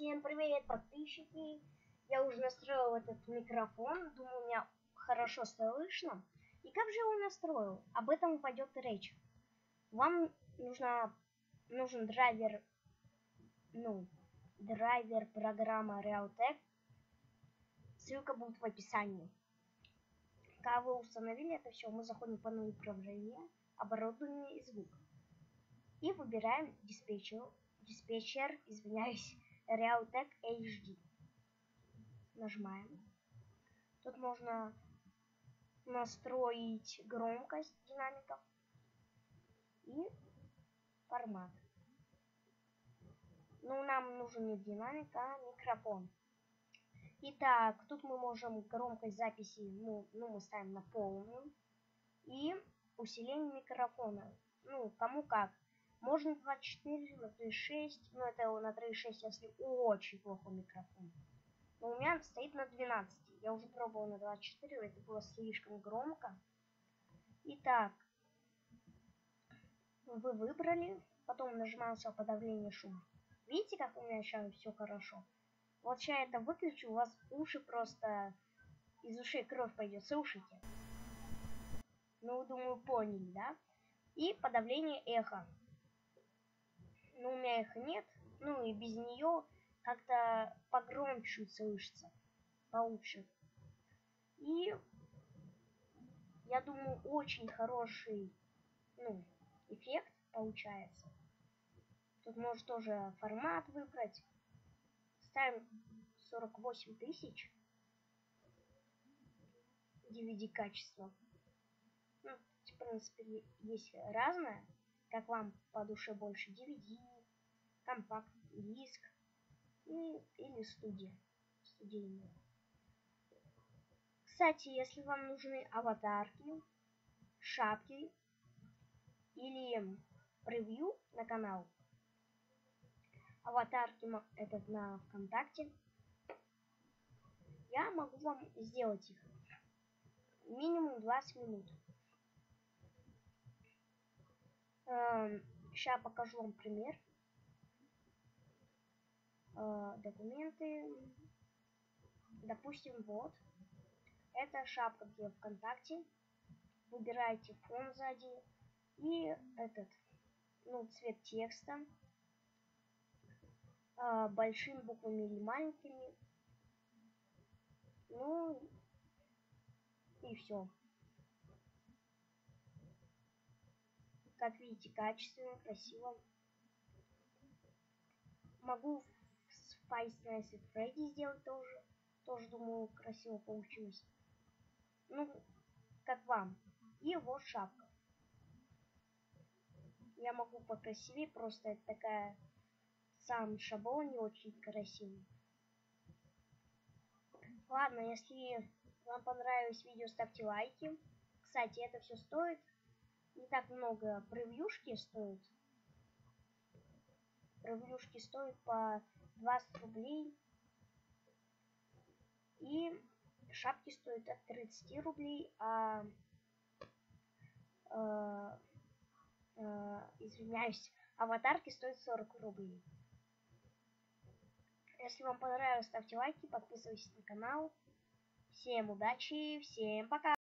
Всем привет, подписчики! Я уже настроил этот микрофон, думаю, меня хорошо слышно. И как же его настроил? Об этом пойдет речь. Вам нужно, нужен драйвер, ну, драйвер программы Realtek. Ссылка будет в описании. Когда вы установили это все, мы заходим в панель управления, оборудование и звук. И выбираем диспетчер, диспетчер, извиняюсь, Realtek HD. Нажимаем. Тут можно настроить громкость динамиков и формат. Ну, нам нужен не динамик, а микрофон. Итак, тут мы можем громкость записи, ну, ну мы ставим на полную. И усиление микрофона. Ну, кому как. Можно 24 на 3.6, но это на 3.6, если очень плохо микрофон. Но у меня стоит на 12. Я уже пробовал на 24, это было слишком громко. Итак, вы выбрали, потом нажимался подавление шума. Видите, как у меня сейчас все хорошо? Вот сейчас это выключу, у вас уши просто из ушей кровь пойдет. Слушайте. Ну, думаю, поняли, да? И подавление эха ну, у меня их нет. Ну, и без нее как-то погромче слышится. Получше. И я думаю, очень хороший, ну, эффект получается. Тут можно тоже формат выбрать. Ставим 48 тысяч. DVD качество. Ну, в принципе, есть разное как вам по душе больше DVD, компакт, диск и, или студия, студийная. Кстати, если вам нужны аватарки, шапки или превью на канал, аватарки этот на ВКонтакте, я могу вам сделать их минимум 20 минут. Сейчас покажу вам пример. Э, документы. Допустим, вот. Это шапка где ВКонтакте. Выбираете фон сзади. И этот, ну, цвет текста. Э, большими буквами или маленькими. Ну, и все. Как видите, качественно, красиво. Могу Spice at Freddy сделать тоже. Тоже, думаю, красиво получилось. Ну, как вам. И вот шапка. Я могу покрасивее, просто это такая... Сам шаблон не очень красивый. Ладно, если вам понравилось видео, ставьте лайки. Кстати, это все стоит не так много. Превьюшки стоят. Превьюшки стоят по 20 рублей. И шапки стоят от 30 рублей, а э, э, извиняюсь, аватарки стоят 40 рублей. Если вам понравилось, ставьте лайки, подписывайтесь на канал. Всем удачи, всем пока!